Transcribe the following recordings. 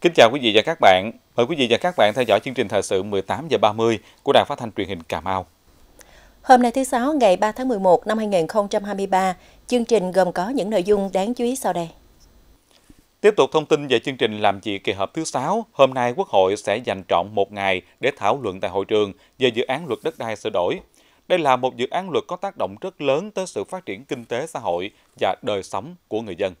Kính chào quý vị và các bạn. Mời quý vị và các bạn theo dõi chương trình thời sự 18 giờ 30 của Đài Phát thanh Truyền hình Cà Mau. Hôm nay thứ Sáu ngày 3 tháng 11 năm 2023, chương trình gồm có những nội dung đáng chú ý sau đây. Tiếp tục thông tin về chương trình làm việc kỳ họp thứ 6, hôm nay Quốc hội sẽ dành trọn một ngày để thảo luận tại hội trường về dự án luật đất đai sửa đổi. Đây là một dự án luật có tác động rất lớn tới sự phát triển kinh tế xã hội và đời sống của người dân.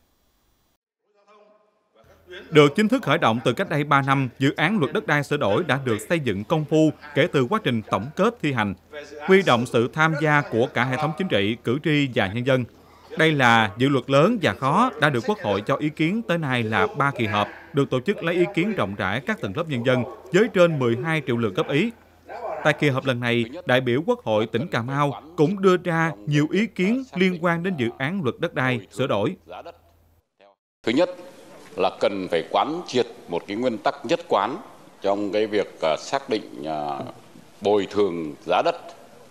Được chính thức khởi động từ cách đây 3 năm, dự án luật đất đai sửa đổi đã được xây dựng công phu kể từ quá trình tổng kết thi hành, huy động sự tham gia của cả hệ thống chính trị, cử tri và nhân dân. Đây là dự luật lớn và khó đã được Quốc hội cho ý kiến tới nay là 3 kỳ họp, được tổ chức lấy ý kiến rộng rãi các tầng lớp nhân dân với trên 12 triệu lượt góp ý. Tại kỳ họp lần này, đại biểu Quốc hội tỉnh Cà Mau cũng đưa ra nhiều ý kiến liên quan đến dự án luật đất đai sửa đổi. Thứ nhất là cần phải quán triệt một cái nguyên tắc nhất quán trong cái việc uh, xác định uh, bồi thường giá đất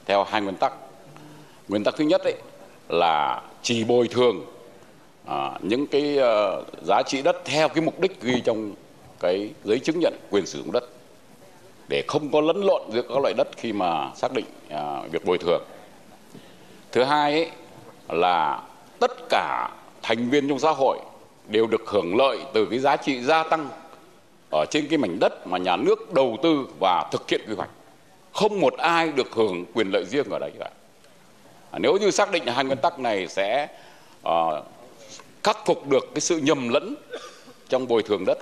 theo hai nguyên tắc. Nguyên tắc thứ nhất ấy là chỉ bồi thường uh, những cái uh, giá trị đất theo cái mục đích ghi trong cái giấy chứng nhận quyền sử dụng đất để không có lẫn lộn giữa các loại đất khi mà xác định uh, việc bồi thường. Thứ hai ấy là tất cả thành viên trong xã hội đều được hưởng lợi từ cái giá trị gia tăng ở trên cái mảnh đất mà nhà nước đầu tư và thực hiện quy hoạch. Không một ai được hưởng quyền lợi riêng ở đây cả. Nếu như xác định hai nguyên tắc này sẽ uh, khắc phục được cái sự nhầm lẫn trong bồi thường đất.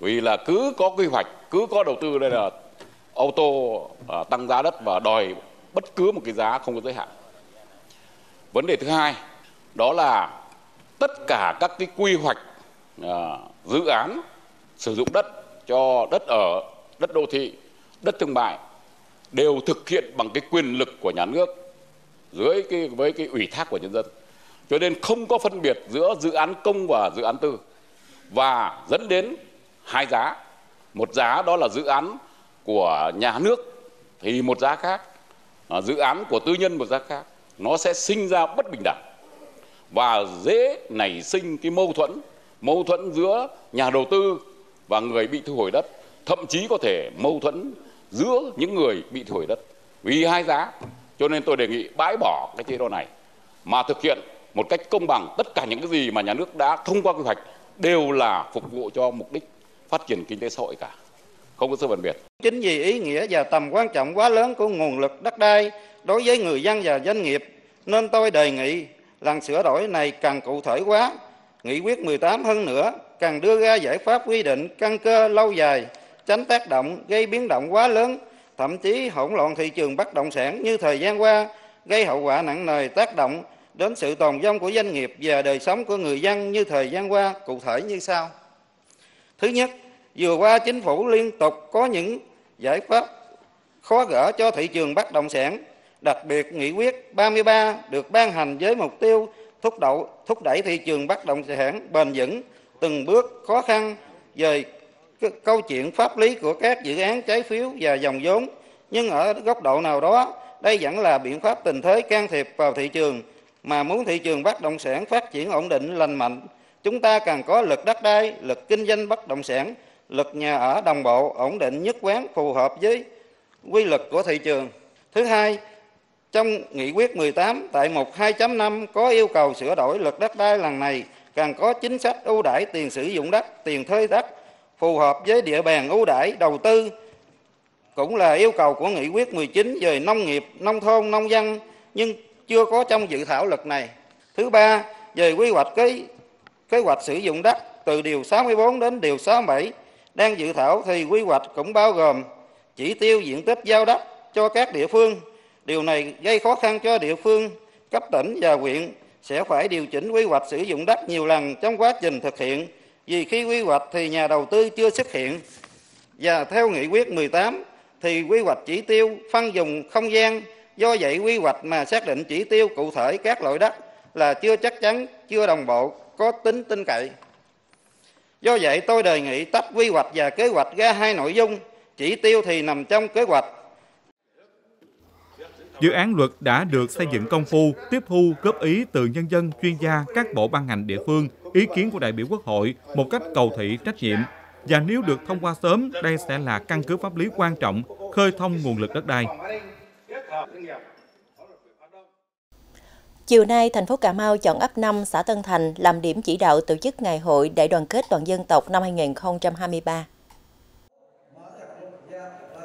Vì là cứ có quy hoạch, cứ có đầu tư đây là ô tô uh, tăng giá đất và đòi bất cứ một cái giá không có giới hạn. Vấn đề thứ hai đó là tất cả các cái quy hoạch à, dự án sử dụng đất cho đất ở đất đô thị đất thương mại đều thực hiện bằng cái quyền lực của nhà nước dưới cái với cái ủy thác của nhân dân. Cho nên không có phân biệt giữa dự án công và dự án tư. Và dẫn đến hai giá. Một giá đó là dự án của nhà nước thì một giá khác. À, dự án của tư nhân một giá khác. Nó sẽ sinh ra bất bình đẳng và dễ nảy sinh cái mâu thuẫn mâu thuẫn giữa nhà đầu tư và người bị thu hồi đất. Thậm chí có thể mâu thuẫn giữa những người bị thu hồi đất. Vì hai giá, cho nên tôi đề nghị bãi bỏ cái chế độ này, mà thực hiện một cách công bằng tất cả những cái gì mà nhà nước đã thông qua quy hoạch đều là phục vụ cho mục đích phát triển kinh tế xã hội cả. Không có sự phân biệt. Chính vì ý nghĩa và tầm quan trọng quá lớn của nguồn lực đất đai đối với người dân và doanh nghiệp, nên tôi đề nghị lần sửa đổi này càng cụ thể quá, nghị quyết 18 hơn nữa càng đưa ra giải pháp quy định căn cơ lâu dài, tránh tác động gây biến động quá lớn, thậm chí hỗn loạn thị trường bất động sản như thời gian qua, gây hậu quả nặng nề tác động đến sự tồn vong của doanh nghiệp và đời sống của người dân như thời gian qua, cụ thể như sau. Thứ nhất, vừa qua chính phủ liên tục có những giải pháp khó gỡ cho thị trường bất động sản Đặc biệt, nghị quyết 33 được ban hành với mục tiêu thúc, đẩy thúc đẩy thị trường bất động sản bền vững, từng bước khó khăn về câu chuyện pháp lý của các dự án trái phiếu và dòng vốn. Nhưng ở góc độ nào đó, đây vẫn là biện pháp tình thế can thiệp vào thị trường, mà muốn thị trường bất động sản phát triển ổn định, lành mạnh, chúng ta cần có lực đất đai, lực kinh doanh bất động sản, lực nhà ở đồng bộ, ổn định, nhất quán, phù hợp với quy luật của thị trường. Thứ hai, trong nghị quyết 18 tại mục 2.5 có yêu cầu sửa đổi luật đất đai lần này cần có chính sách ưu đãi tiền sử dụng đất, tiền thuê đất phù hợp với địa bàn ưu đãi đầu tư cũng là yêu cầu của nghị quyết 19 về nông nghiệp, nông thôn, nông dân nhưng chưa có trong dự thảo luật này. Thứ ba, về quy hoạch cái kế hoạch sử dụng đất từ điều 64 đến điều 67 đang dự thảo thì quy hoạch cũng bao gồm chỉ tiêu diện tích giao đất cho các địa phương Điều này gây khó khăn cho địa phương, cấp tỉnh và huyện sẽ phải điều chỉnh quy hoạch sử dụng đất nhiều lần trong quá trình thực hiện vì khi quy hoạch thì nhà đầu tư chưa xuất hiện. Và theo nghị quyết 18 thì quy hoạch chỉ tiêu phân dùng không gian do vậy quy hoạch mà xác định chỉ tiêu cụ thể các loại đất là chưa chắc chắn, chưa đồng bộ, có tính tin cậy. Do vậy tôi đề nghị tách quy hoạch và kế hoạch ra hai nội dung, chỉ tiêu thì nằm trong kế hoạch Dự án luật đã được xây dựng công phu, tiếp thu góp ý từ nhân dân, chuyên gia, các bộ ban ngành địa phương, ý kiến của đại biểu Quốc hội một cách cầu thị trách nhiệm. và nếu được thông qua sớm, đây sẽ là căn cứ pháp lý quan trọng khơi thông nguồn lực đất đai. Chiều nay, thành phố Cà Mau chọn ấp 5 xã Tân Thành làm điểm chỉ đạo tổ chức Ngày hội Đại đoàn kết toàn dân tộc năm 2023.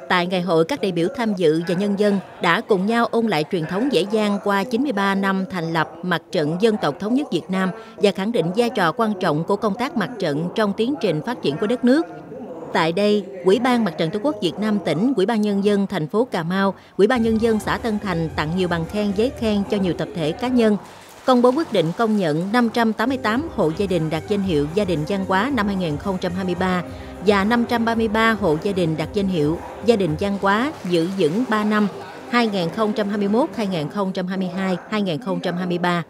Tại ngày hội, các đại biểu tham dự và nhân dân đã cùng nhau ôn lại truyền thống dễ dàng qua 93 năm thành lập Mặt trận Dân tộc Thống nhất Việt Nam và khẳng định vai trò quan trọng của công tác mặt trận trong tiến trình phát triển của đất nước. Tại đây, Ủy ban Mặt trận Tổ quốc Việt Nam tỉnh, Ủy ban nhân dân thành phố Cà Mau, Ủy ban nhân dân xã Tân Thành tặng nhiều bằng khen giấy khen cho nhiều tập thể cá nhân, công bố quyết định công nhận 588 hộ gia đình đạt danh hiệu gia đình văn hóa năm 2023 và 533 hộ gia đình đạt danh hiệu gia đình văn hóa giữ vững 3 năm 2021, 2022, 2023.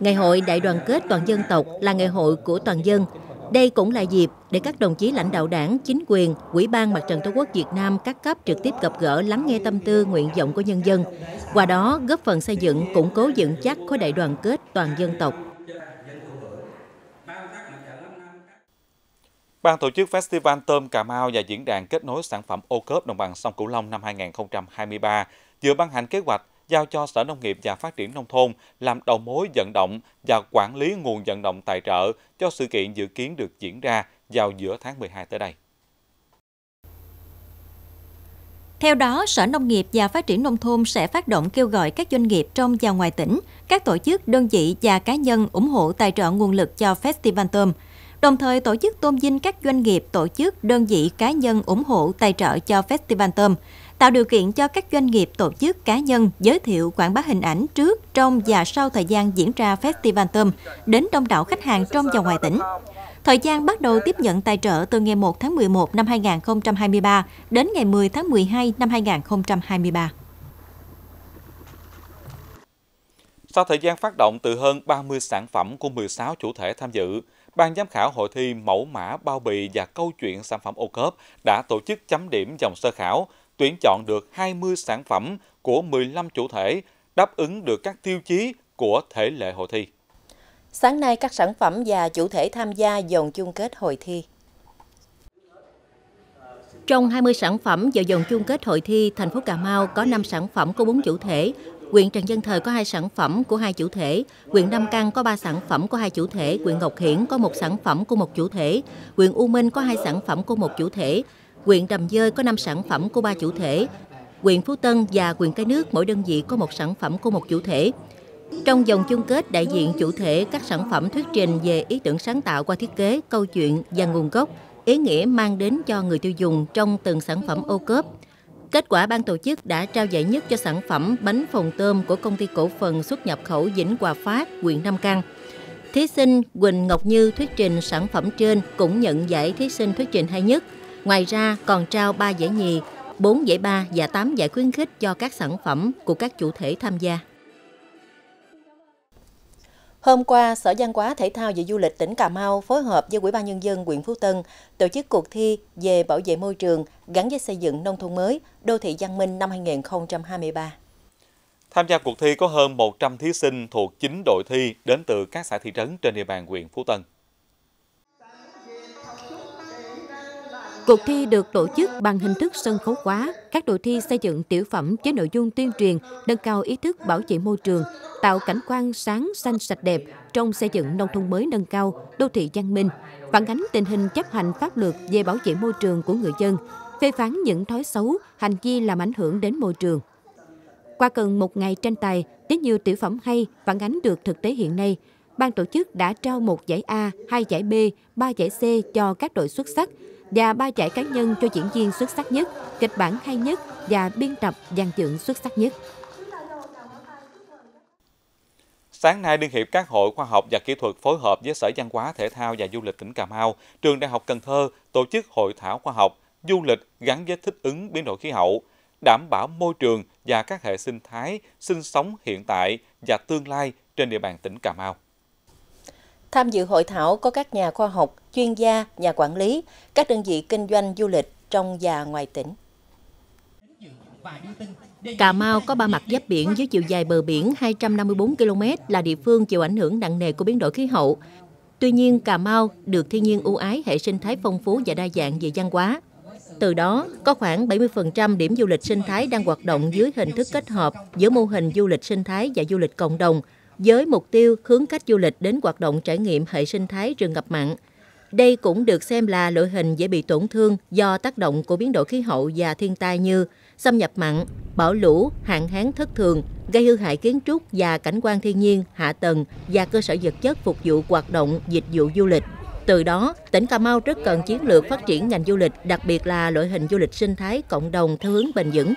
Ngày hội Đại đoàn kết toàn dân tộc là ngày hội của toàn dân. Đây cũng là dịp để các đồng chí lãnh đạo đảng, chính quyền, Ủy ban Mặt trận Tổ quốc Việt Nam các cấp trực tiếp gặp gỡ lắng nghe tâm tư, nguyện vọng của nhân dân. Qua đó góp phần xây dựng, củng cố vững chắc khối đại đoàn kết toàn dân tộc. Ban tổ chức Festival Tôm Cà Mau và Diễn đàn Kết nối Sản phẩm ô cớp đồng bằng sông Cửu Long năm 2023 vừa ban hành kế hoạch giao cho Sở Nông nghiệp và Phát triển Nông thôn làm đầu mối vận động và quản lý nguồn vận động tài trợ cho sự kiện dự kiến được diễn ra vào giữa tháng 12 tới đây. Theo đó, Sở Nông nghiệp và Phát triển Nông thôn sẽ phát động kêu gọi các doanh nghiệp trong và ngoài tỉnh, các tổ chức, đơn vị và cá nhân ủng hộ tài trợ nguồn lực cho Festival Tôm – đồng thời tổ chức tôn vinh các doanh nghiệp, tổ chức, đơn vị cá nhân ủng hộ tài trợ cho Festival Tôm, tạo điều kiện cho các doanh nghiệp, tổ chức, cá nhân giới thiệu quảng bá hình ảnh trước, trong và sau thời gian diễn ra Festival Tôm đến đông đảo khách hàng trong và ngoài tỉnh. Thời gian bắt đầu tiếp nhận tài trợ từ ngày 1 tháng 11 năm 2023 đến ngày 10 tháng 12 năm 2023. Sau thời gian phát động từ hơn 30 sản phẩm của 16 chủ thể tham dự, Ban giám khảo hội thi mẫu mã bao bì và câu chuyện sản phẩm ô cốp đã tổ chức chấm điểm dòng sơ khảo, tuyển chọn được 20 sản phẩm của 15 chủ thể, đáp ứng được các tiêu chí của thể lệ hội thi. Sáng nay, các sản phẩm và chủ thể tham gia dòng chung kết hội thi. Trong 20 sản phẩm vào dòng chung kết hội thi, thành phố Cà Mau có 5 sản phẩm có 4 chủ thể, Quyện Trần Dân Thời có hai sản phẩm của hai chủ thể, quyện Nam Căn có ba sản phẩm của hai chủ thể, quyện Ngọc Hiển có một sản phẩm của một chủ thể, quyện U Minh có hai sản phẩm của một chủ thể, quyện Đầm Dơi có năm sản phẩm của ba chủ thể, quyện Phú Tân và quyện Cái Nước mỗi đơn vị có một sản phẩm của một chủ thể. Trong dòng chung kết, đại diện chủ thể các sản phẩm thuyết trình về ý tưởng sáng tạo qua thiết kế, câu chuyện và nguồn gốc, ý nghĩa mang đến cho người tiêu dùng trong từng sản phẩm ô cốp. Kết quả ban tổ chức đã trao giải nhất cho sản phẩm bánh phồng tôm của công ty cổ phần xuất nhập khẩu Vĩnh Hòa Phát, huyện Nam Căn. Thí sinh Quỳnh Ngọc Như thuyết trình sản phẩm trên cũng nhận giải thí sinh thuyết trình hay nhất. Ngoài ra còn trao 3 giải nhì, 4 giải ba và 8 giải khuyến khích cho các sản phẩm của các chủ thể tham gia. Hôm qua, Sở Văn hóa Thể thao và Du lịch tỉnh Cà Mau phối hợp với Ủy ban Nhân dân huyện Phú Tân tổ chức cuộc thi về bảo vệ môi trường gắn với xây dựng nông thôn mới, đô thị văn minh năm 2023. Tham gia cuộc thi có hơn 100 thí sinh thuộc 9 đội thi đến từ các xã thị trấn trên địa bàn huyện Phú Tân. Cuộc thi được tổ chức bằng hình thức sân khấu hóa. Các đội thi xây dựng tiểu phẩm với nội dung tuyên truyền, nâng cao ý thức bảo vệ môi trường, tạo cảnh quan sáng, xanh, sạch đẹp trong xây dựng nông thôn mới nâng cao, đô thị văn minh, phản ánh tình hình chấp hành pháp luật về bảo vệ môi trường của người dân, phê phán những thói xấu, hành vi làm ảnh hưởng đến môi trường. Qua gần một ngày tranh tài, với nhiều tiểu phẩm hay phản ánh được thực tế hiện nay, ban tổ chức đã trao một giải A, hai giải B, ba giải C cho các đội xuất sắc và ba giải cá nhân cho diễn viên xuất sắc nhất, kịch bản hay nhất và biên tập dàn dựng xuất sắc nhất. Sáng nay, Liên hiệp các hội khoa học và kỹ thuật phối hợp với Sở Văn hóa, Thể thao và Du lịch tỉnh Cà Mau, Trường Đại học Cần Thơ tổ chức hội thảo khoa học, du lịch gắn với thích ứng biến đổi khí hậu, đảm bảo môi trường và các hệ sinh thái sinh sống hiện tại và tương lai trên địa bàn tỉnh Cà Mau. Tham dự hội thảo có các nhà khoa học, chuyên gia, nhà quản lý, các đơn vị kinh doanh du lịch trong và ngoài tỉnh. Cà Mau có ba mặt giáp biển với chiều dài bờ biển 254 km là địa phương chịu ảnh hưởng nặng nề của biến đổi khí hậu. Tuy nhiên, Cà Mau được thiên nhiên ưu ái hệ sinh thái phong phú và đa dạng về văn hóa. Từ đó, có khoảng 70% điểm du lịch sinh thái đang hoạt động dưới hình thức kết hợp giữa mô hình du lịch sinh thái và du lịch cộng đồng, với mục tiêu hướng khách du lịch đến hoạt động trải nghiệm hệ sinh thái rừng ngập mặn. Đây cũng được xem là loại hình dễ bị tổn thương do tác động của biến đổi khí hậu và thiên tai như xâm nhập mặn, bão lũ, hạn hán thất thường, gây hư hại kiến trúc và cảnh quan thiên nhiên, hạ tầng và cơ sở vật chất phục vụ hoạt động dịch vụ du lịch. Từ đó, tỉnh Cà Mau rất cần chiến lược phát triển ngành du lịch, đặc biệt là loại hình du lịch sinh thái cộng đồng theo hướng bền vững.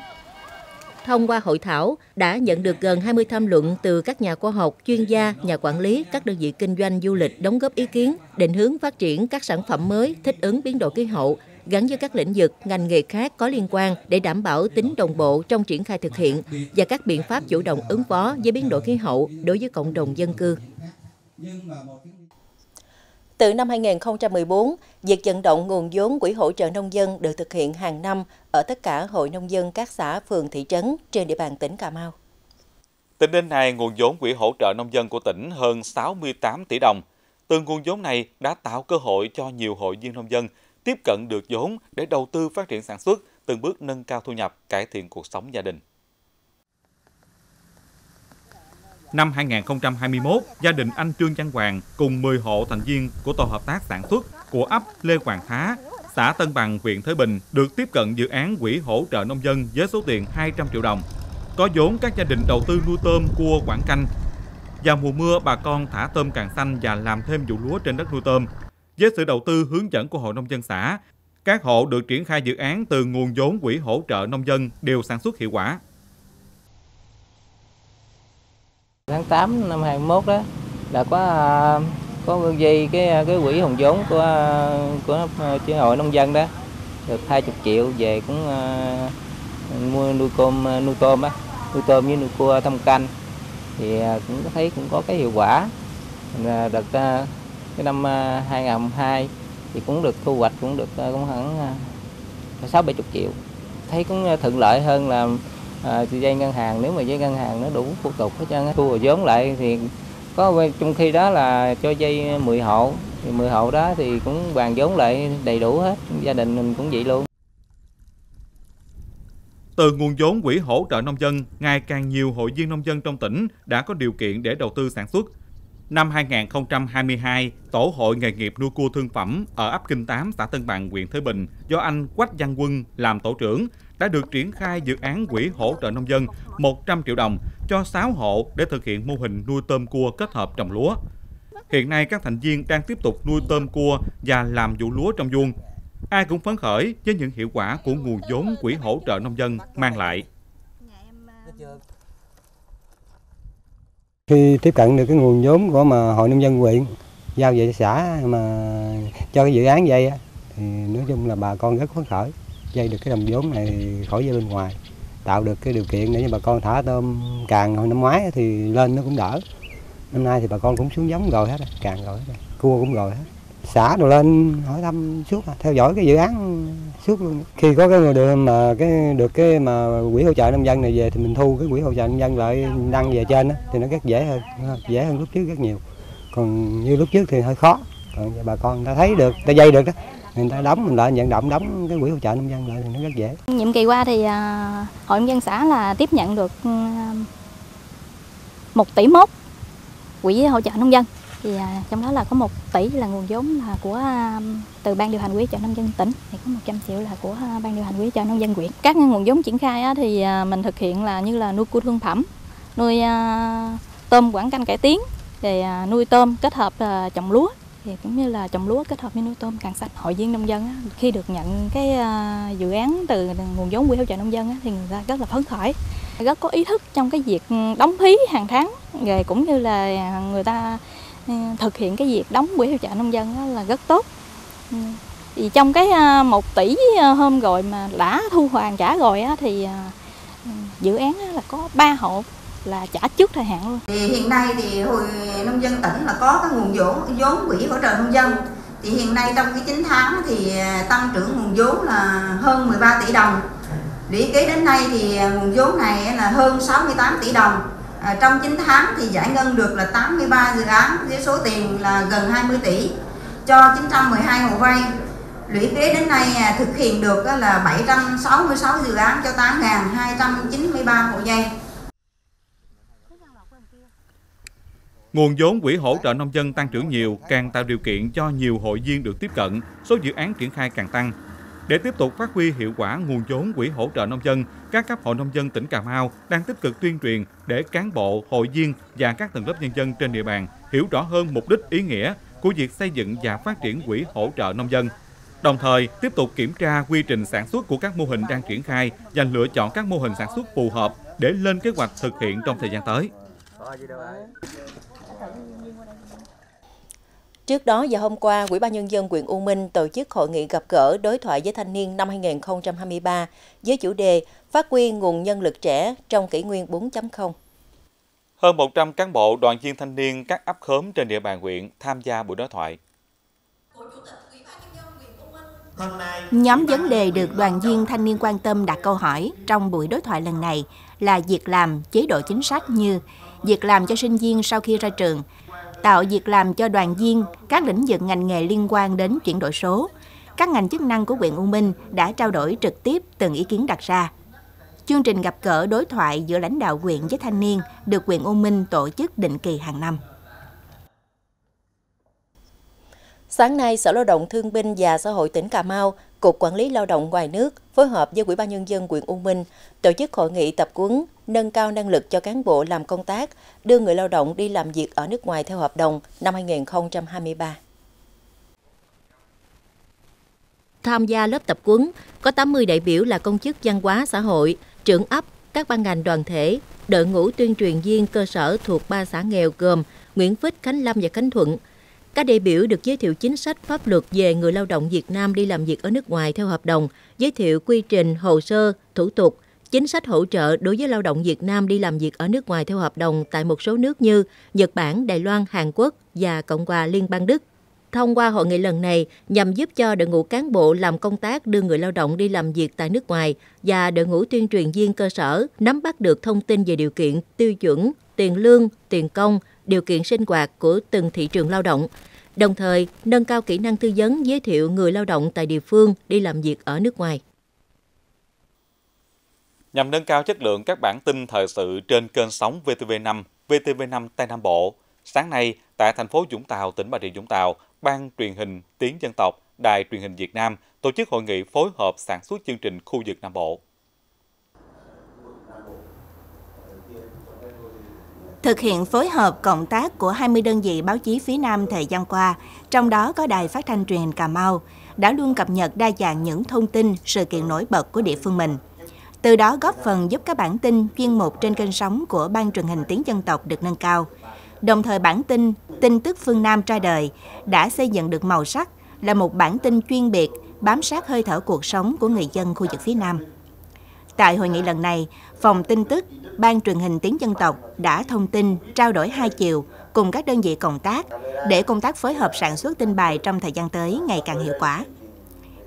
Thông qua hội thảo, đã nhận được gần 20 tham luận từ các nhà khoa học, chuyên gia, nhà quản lý, các đơn vị kinh doanh du lịch đóng góp ý kiến, định hướng phát triển các sản phẩm mới thích ứng biến đổi khí hậu, gắn với các lĩnh vực, ngành nghề khác có liên quan để đảm bảo tính đồng bộ trong triển khai thực hiện và các biện pháp chủ động ứng phó với biến đổi khí hậu đối với cộng đồng dân cư. Từ năm 2014, việc vận động nguồn vốn quỹ hỗ trợ nông dân được thực hiện hàng năm ở tất cả hội nông dân các xã, phường, thị trấn trên địa bàn tỉnh Cà Mau. Tính đến nay, nguồn vốn quỹ hỗ trợ nông dân của tỉnh hơn 68 tỷ đồng. Từ nguồn vốn này đã tạo cơ hội cho nhiều hội viên nông dân tiếp cận được vốn để đầu tư phát triển sản xuất, từng bước nâng cao thu nhập, cải thiện cuộc sống gia đình. Năm 2021, gia đình anh Trương Văn Hoàng cùng 10 hộ thành viên của tổ hợp tác sản xuất của ấp Lê Hoàng Thá, xã Tân Bằng, huyện Thới Bình được tiếp cận dự án quỹ hỗ trợ nông dân với số tiền 200 triệu đồng. Có vốn các gia đình đầu tư nuôi tôm, cua, quảng canh. Vào mùa mưa, bà con thả tôm càng xanh và làm thêm vụ lúa trên đất nuôi tôm. Với sự đầu tư hướng dẫn của Hội Nông dân xã, các hộ được triển khai dự án từ nguồn vốn quỹ hỗ trợ nông dân đều sản xuất hiệu quả. Tháng 8 năm 21 đó là có à, có dây cái à, cái quỹ hùng vốn của à, của chế hội nông dân đó. Được 20 triệu về cũng uh, mua nuôi tôm nuôi tôm á nuôi tôm với nuôi cua thâm canh. Thì cũng thấy cũng có cái hiệu quả. Đợt uh, cái năm 2002 thì cũng được thu hoạch cũng được cũng khoảng sáu bảy chục triệu. Thấy cũng thuận lợi hơn là Ờ, à, dây ngân hàng nếu mà dây ngân hàng nó đủ thủ tục hết trơn thu hồi vốn lại thì có trong khi đó là cho dây 10 hộ thì 10 hộ đó thì cũng bàn vốn lại đầy đủ hết gia đình mình cũng vậy luôn từ nguồn vốn quỹ hỗ trợ nông dân, ngày càng nhiều hội viên nông dân trong tỉnh đã có điều kiện để đầu tư sản xuất. Năm 2022, Tổ hội nghề nghiệp nuôi cua thương phẩm ở ấp Kinh Tám, xã Tân Bằng, huyện Thới Bình do anh Quách Văn Quân làm tổ trưởng đã được triển khai dự án quỹ hỗ trợ nông dân 100 triệu đồng cho 6 hộ để thực hiện mô hình nuôi tôm cua kết hợp trồng lúa. Hiện nay các thành viên đang tiếp tục nuôi tôm cua và làm vụ lúa trong vuông. Ai cũng phấn khởi với những hiệu quả của nguồn vốn quỹ hỗ trợ nông dân mang lại. Khi tiếp cận được cái nguồn vốn của mà hội nông dân huyện giao về xã mà cho cái dự án vậy thì nói chung là bà con rất phấn khởi dây được cái đồng vốn này khỏi dây bên ngoài tạo được cái điều kiện để cho bà con thả tôm càng hồi năm ngoái thì lên nó cũng đỡ. Năm nay thì bà con cũng xuống giống rồi hết rồi càng rồi hết cua cũng rồi hết. Xã đồ lên hỏi thăm suốt à, theo dõi cái dự án suốt luôn. Khi có cái người được mà cái được cái mà quỹ hỗ trợ nông dân này về thì mình thu cái quỹ hỗ trợ nông dân lại đăng về trên đó, thì nó rất dễ hơn dễ hơn lúc trước rất nhiều. Còn như lúc trước thì hơi khó. Còn bà con ta thấy được ta dây được đó người ta đóng mình lại vận động đóng cái quỹ hỗ trợ nông dân lại thì nó rất dễ. Nhiệm kỳ qua thì à, hội nông dân xã là tiếp nhận được ừ, một tỷ mốt quỹ hỗ trợ nông dân. Thì à, trong đó là có một tỷ là nguồn vốn là của à, từ ban điều hành quỹ hỗ trợ nông dân tỉnh thì có 100 triệu là của ban điều hành quỹ hỗ trợ nông dân huyện. Các nguồn vốn triển khai thì mình thực hiện là như là nuôi cua thương phẩm nuôi tôm quảng canh cải tiến thì nuôi tôm kết hợp trồng lúa thì cũng như là trồng lúa kết hợp với nuôi tôm càng xanh hội viên nông dân á, khi được nhận cái à, dự án từ nguồn vốn quỹ hỗ trợ nông dân á, thì người ta rất là phấn khởi rất có ý thức trong cái việc đóng phí hàng tháng. Rồi cũng như là người ta ừ, thực hiện cái việc đóng quỹ hỗ trợ nông dân á, là rất tốt. Ừ, thì trong cái à, một tỷ à, hôm rồi mà đã thu hoàn trả rồi á, thì ừ, dự án là có ba hộ là trả trước thời hạn luôn. Thì hiện nay thì hội nông dân tỉnh là có cái nguồn vốn vốn quỹ hỗ trợ nông dân. Thì hiện nay trong cái 9 tháng thì à, tăng trưởng nguồn vốn là hơn 13 tỷ đồng. Lũy kế đến nay thì à, nguồn vốn này là hơn 68 tỷ đồng. À, trong 9 tháng thì giải ngân được là 83 dự án với số tiền là gần 20 tỷ cho 912 hộ vay. Lũy kế đến nay à, thực hiện được là 766 dự án cho 8.293 hộ vay. Nguồn vốn quỹ hỗ trợ nông dân tăng trưởng nhiều càng tạo điều kiện cho nhiều hội viên được tiếp cận, số dự án triển khai càng tăng. Để tiếp tục phát huy hiệu quả nguồn vốn quỹ hỗ trợ nông dân, các cấp hội nông dân tỉnh Cà Mau đang tích cực tuyên truyền để cán bộ, hội viên và các tầng lớp nhân dân trên địa bàn hiểu rõ hơn mục đích ý nghĩa của việc xây dựng và phát triển quỹ hỗ trợ nông dân. Đồng thời, tiếp tục kiểm tra quy trình sản xuất của các mô hình đang triển khai và lựa chọn các mô hình sản xuất phù hợp để lên kế hoạch thực hiện trong thời gian tới. Trước đó vào hôm qua, Ủy ban Nhân dân huyện U Minh tổ chức hội nghị gặp gỡ đối thoại với thanh niên năm 2023 với chủ đề Phát huy nguồn nhân lực trẻ trong kỷ nguyên 4.0. Hơn 100 cán bộ đoàn viên thanh niên các ấp khóm trên địa bàn huyện tham gia buổi đối thoại. Nhóm vấn đề được đoàn viên thanh niên quan tâm đặt câu hỏi trong buổi đối thoại lần này là việc làm, chế độ chính sách như việc làm cho sinh viên sau khi ra trường, tạo việc làm cho đoàn viên các lĩnh vực ngành nghề liên quan đến chuyển đổi số. Các ngành chức năng của huyện U Minh đã trao đổi trực tiếp từng ý kiến đặt ra. Chương trình gặp gỡ đối thoại giữa lãnh đạo huyện với thanh niên được huyện U Minh tổ chức định kỳ hàng năm. Sáng nay, Sở Lao động Thương binh và Xã hội tỉnh Cà Mau, Cục Quản lý Lao động ngoài nước phối hợp với Ủy ban Nhân dân huyện U Minh tổ chức hội nghị tập huấn nâng cao năng lực cho cán bộ làm công tác, đưa người lao động đi làm việc ở nước ngoài theo hợp đồng năm 2023. Tham gia lớp tập huấn có 80 đại biểu là công chức văn hóa xã hội, trưởng ấp, các ban ngành đoàn thể, đội ngũ tuyên truyền viên cơ sở thuộc ba xã nghèo gồm Nguyễn Phích, Khánh Lâm và Khánh Thuận. Các đại biểu được giới thiệu chính sách pháp luật về người lao động Việt Nam đi làm việc ở nước ngoài theo hợp đồng, giới thiệu quy trình, hồ sơ, thủ tục, chính sách hỗ trợ đối với lao động Việt Nam đi làm việc ở nước ngoài theo hợp đồng tại một số nước như Nhật Bản, Đài Loan, Hàn Quốc và Cộng hòa Liên bang Đức. Thông qua hội nghị lần này nhằm giúp cho đội ngũ cán bộ làm công tác đưa người lao động đi làm việc tại nước ngoài và đội ngũ tuyên truyền viên cơ sở nắm bắt được thông tin về điều kiện, tiêu chuẩn, tiền lương, tiền công, điều kiện sinh hoạt của từng thị trường lao động, đồng thời nâng cao kỹ năng tư vấn giới thiệu người lao động tại địa phương đi làm việc ở nước ngoài. Nhằm nâng cao chất lượng các bản tin thời sự trên kênh sóng VTV5, VTV5 Tây Nam Bộ, sáng nay tại thành phố Vũng Tàu, tỉnh Bà Rịa Vũng Tàu, Ban truyền hình tiếng dân tộc, Đài truyền hình Việt Nam tổ chức hội nghị phối hợp sản xuất chương trình khu vực Nam Bộ. Thực hiện phối hợp cộng tác của 20 đơn vị báo chí phía Nam thời gian qua, trong đó có Đài Phát thanh truyền hình Cà Mau, đã luôn cập nhật đa dạng những thông tin, sự kiện nổi bật của địa phương mình. Từ đó góp phần giúp các bản tin chuyên mục trên kênh sóng của Ban truyền hình tiếng dân tộc được nâng cao. Đồng thời bản tin Tin tức phương Nam ra đời đã xây dựng được màu sắc là một bản tin chuyên biệt bám sát hơi thở cuộc sống của người dân khu vực phía Nam. Tại hội nghị lần này, Phòng tin tức, Ban truyền hình tiếng dân tộc đã thông tin, trao đổi hai chiều cùng các đơn vị cộng tác để công tác phối hợp sản xuất tin bài trong thời gian tới ngày càng hiệu quả.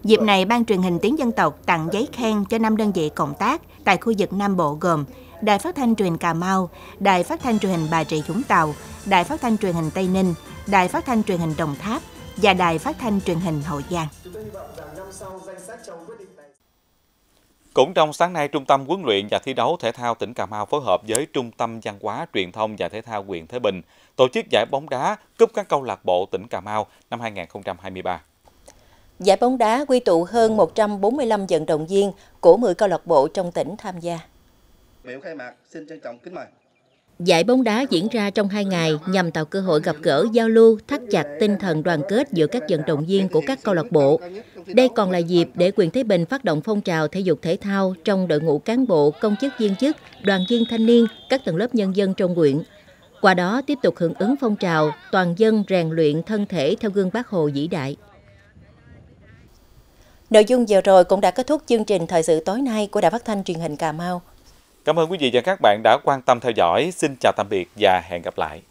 Dịp này, Ban truyền hình tiếng dân tộc tặng giấy khen cho 5 đơn vị cộng tác tại khu vực Nam Bộ gồm Đài Phát thanh truyền Cà Mau, Đài Phát thanh truyền hình Bà Rịa Vũng Tàu, Đài Phát thanh truyền hình Tây Ninh, Đài Phát thanh truyền hình Đồng Tháp và Đài Phát thanh truyền hình Hậu Giang. Cũng trong sáng nay, Trung tâm huấn luyện và thi đấu thể thao tỉnh Cà Mau phối hợp với Trung tâm văn hóa truyền thông và thể thao huyện Thế Bình tổ chức giải bóng đá cúp các câu lạc bộ tỉnh Cà Mau năm 2023. Giải bóng đá quy tụ hơn 145 vận động viên của 10 câu lạc bộ trong tỉnh tham gia. Biểu khai mạc xin trân trọng kính mời. Giải bóng đá diễn ra trong hai ngày nhằm tạo cơ hội gặp gỡ, giao lưu, thắt chặt tinh thần đoàn kết giữa các vận động viên của các câu lạc bộ. Đây còn là dịp để quyền Thế Bình phát động phong trào thể dục thể thao trong đội ngũ cán bộ, công chức viên chức, đoàn viên thanh niên, các tầng lớp nhân dân trong huyện. Qua đó tiếp tục hưởng ứng phong trào toàn dân rèn luyện thân thể theo gương Bác Hồ vĩ đại. Nội dung vừa rồi cũng đã kết thúc chương trình thời sự tối nay của Đài Phát thanh truyền hình Cà Mau. Cảm ơn quý vị và các bạn đã quan tâm theo dõi. Xin chào tạm biệt và hẹn gặp lại.